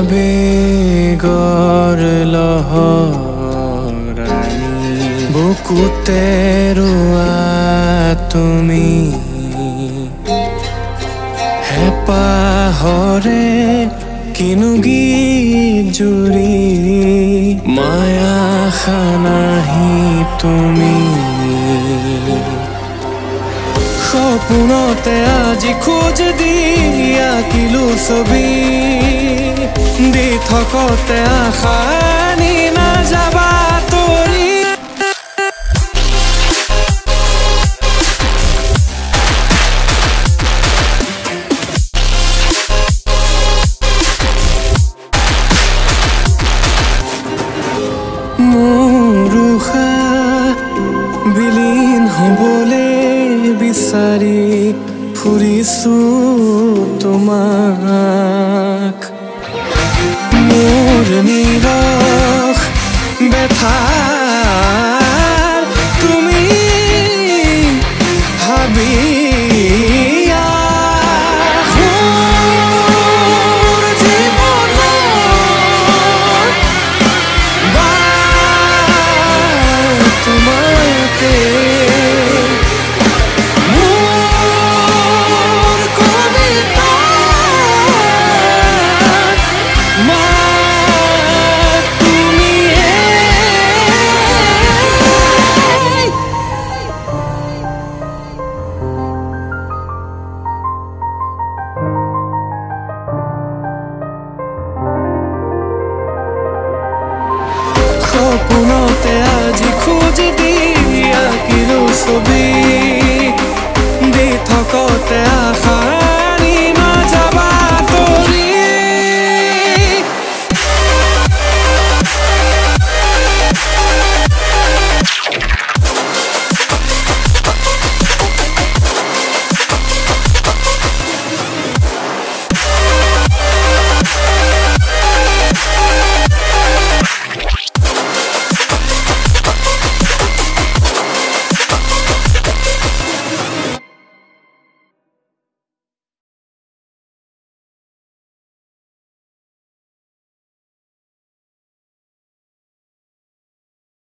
আবেগৰ লহৰাণী বুকুতে ৰোৱা তুমি হেঁপাহৰে কিনো গীত জুৰি মায়া খানাহি তুমি সপোনতে আজি খোজ দি আঁকিলো ছবি দি থকতে আশা নি নাযাবা তৰি। বিচাৰি ফুৰিছো তোমাক। Geneva, Betra. 不能。